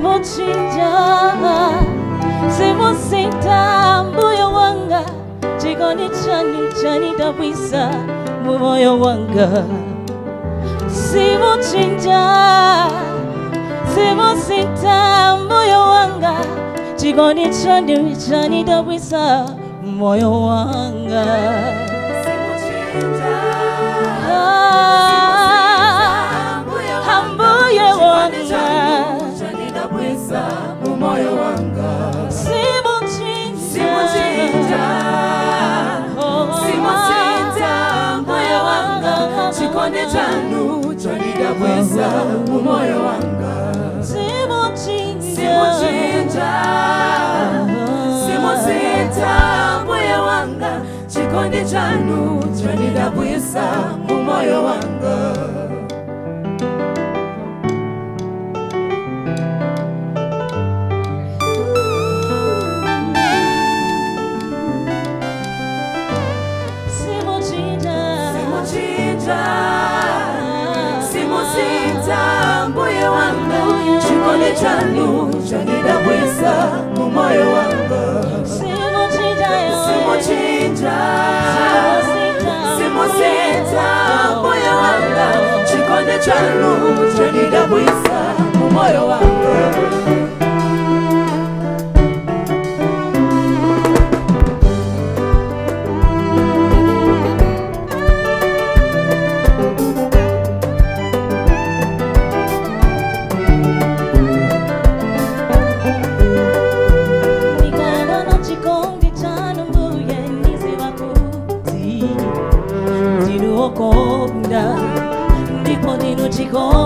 zimochinja zimusinta mbuyo wanga. Jigoni chani chani dabwisa mumoyo wanga. Zimochinja zimusinta mbuyo wanga. Jigoni chani chani dabwisa moyo wanga. Se zimuchinja ah. Mumoyo wanga simuchinja simuchinja mbuye wanga chikonde chanu chonidabwisa mumoyo wanga simuchinja simuchinja mbuye wanga chikonde chanu chonidabwisa mumoyo wanga simuchinja simuchinja mbuye wanga chikonde chanu chonidabwisa mumoyo wanga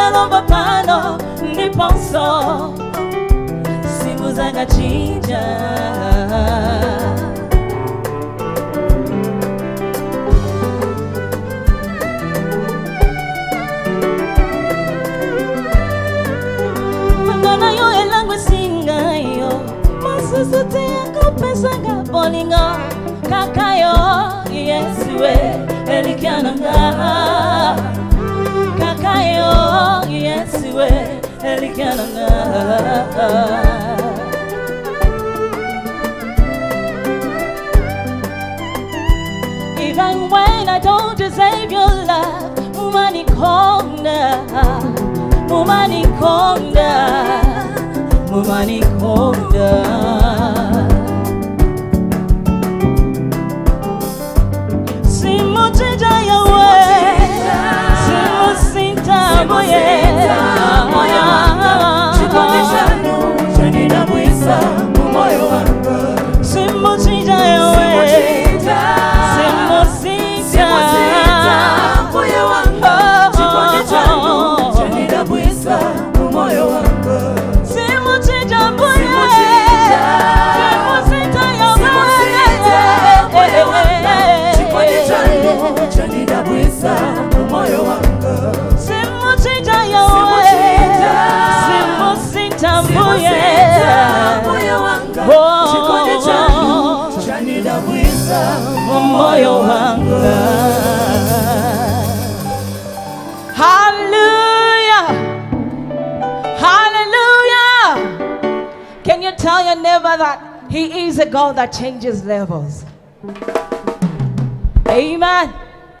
nalomba pano ndiponso simbuzanga chinja ngana yo elango esinga yo masusu te akopesanga bolingo. Kaka yo yesu we. Even when I don't deserve your love Umani konda Umani oh, konda Umani oh, konda Simuchinja yawe Simusinta moye Hallelujah. Hallelujah Can you tell your neighbor that he is a God that changes levels? Amen